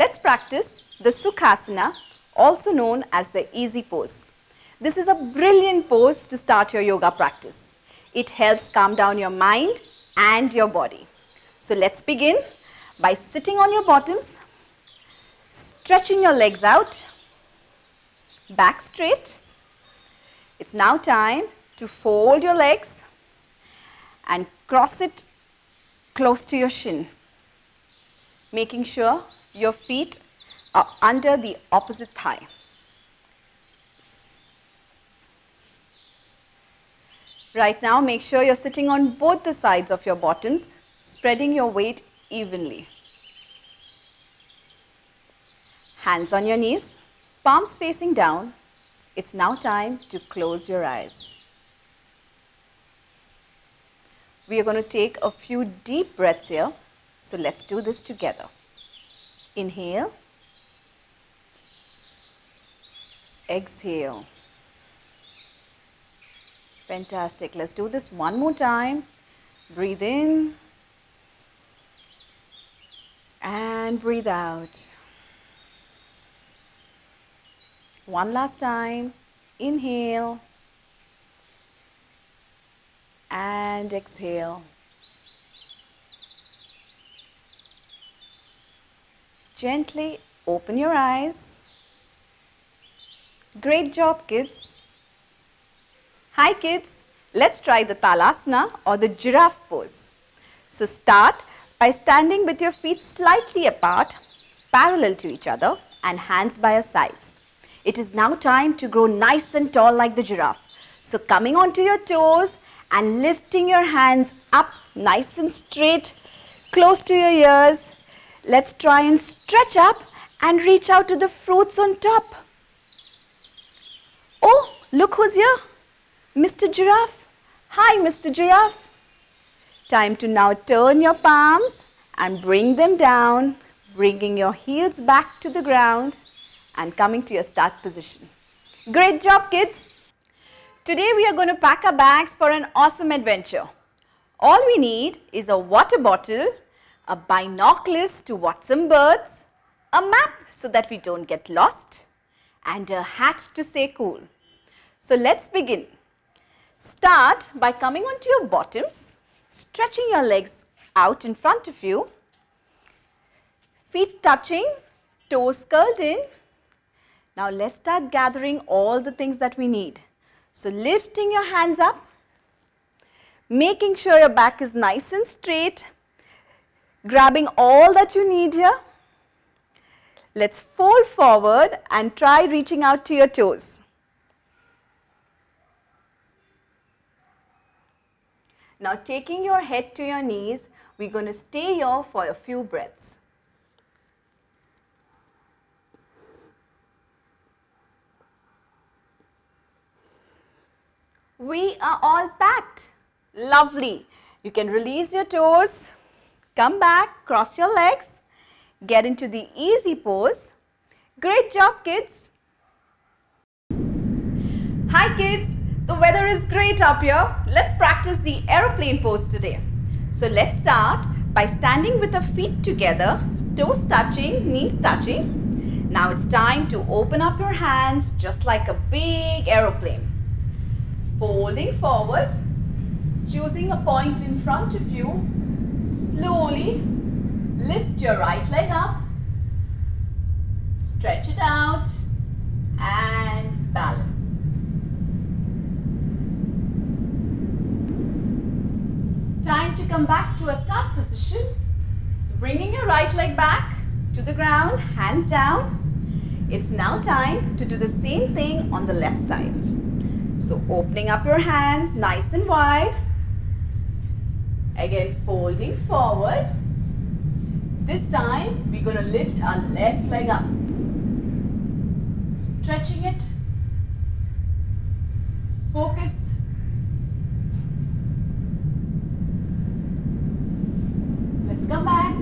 Let's practice the Sukhasana, also known as the easy pose. This is a brilliant pose to start your yoga practice. It helps calm down your mind and your body. So let's begin by sitting on your bottoms, stretching your legs out, back straight. It's now time to fold your legs and cross it close to your shin, making sure your feet are under the opposite thigh. Right now, make sure you're sitting on both the sides of your bottoms, spreading your weight evenly. Hands on your knees, palms facing down. It's now time to close your eyes. We are going to take a few deep breaths here. So let's do this together. Inhale. Exhale. Fantastic. Let's do this one more time. Breathe in and breathe out. One last time. Inhale and exhale. Gently open your eyes. Great job kids. Hi kids, let's try the Talasana or the giraffe pose. So start by standing with your feet slightly apart, parallel to each other and hands by your sides. It is now time to grow nice and tall like the giraffe. So coming onto your toes and lifting your hands up nice and straight, close to your ears. Let's try and stretch up and reach out to the fruits on top. Oh, look who's here. Mr. Giraffe. Hi, Mr. Giraffe. Time to now turn your palms and bring them down, bringing your heels back to the ground and coming to your start position. Great job, kids. Today we are going to pack our bags for an awesome adventure. All we need is a water bottle, a binoculars to watch some birds, a map so that we don't get lost, and a hat to stay cool. So let's begin. Start by coming onto your bottoms, stretching your legs out in front of you, feet touching, toes curled in. Now let's start gathering all the things that we need. So lifting your hands up, making sure your back is nice and straight, grabbing all that you need here. Let's fold forward and try reaching out to your toes. Now taking your head to your knees, we're going to stay here for a few breaths. We are all packed. Lovely. You can release your toes, come back, cross your legs, get into the easy pose. Great job kids. Hi kids, the weather is great up here. Let's practice the aeroplane pose today. So let's start by standing with the feet together, toes touching, knees touching. Now it's time to open up your hands just like a big aeroplane folding forward, choosing a point in front of you, slowly lift your right leg up, stretch it out and balance. Time to come back to a start position. So bringing your right leg back to the ground, hands down. It's now time to do the same thing on the left side. So opening up your hands nice and wide. Again, folding forward. This time, we're going to lift our left leg up. Stretching it. Focus. Let's come back.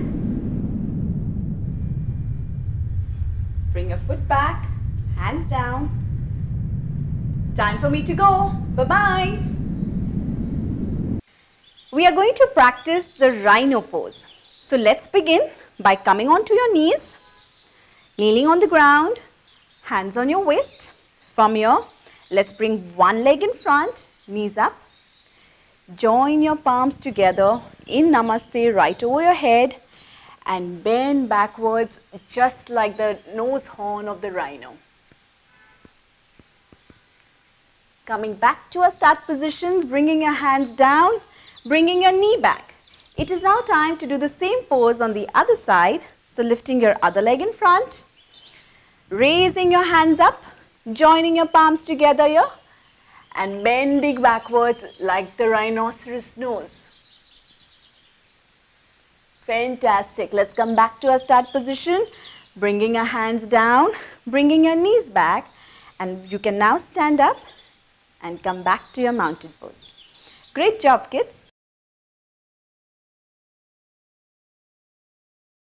Bring your foot back, hands down. Time for me to go. Bye-bye. We are going to practice the rhino pose. So let's begin by coming onto your knees, Kneeling on the ground, hands on your waist. From here, let's bring one leg in front, knees up. Join your palms together in Namaste right over your head and bend backwards just like the nose horn of the rhino. Coming back to our start positions, bringing your hands down, bringing your knee back. It is now time to do the same pose on the other side. So lifting your other leg in front, raising your hands up, joining your palms together here and bending backwards like the rhinoceros nose. Fantastic. Let's come back to our start position. Bringing our hands down, bringing your knees back and you can now stand up and come back to your mountain pose. Great job kids.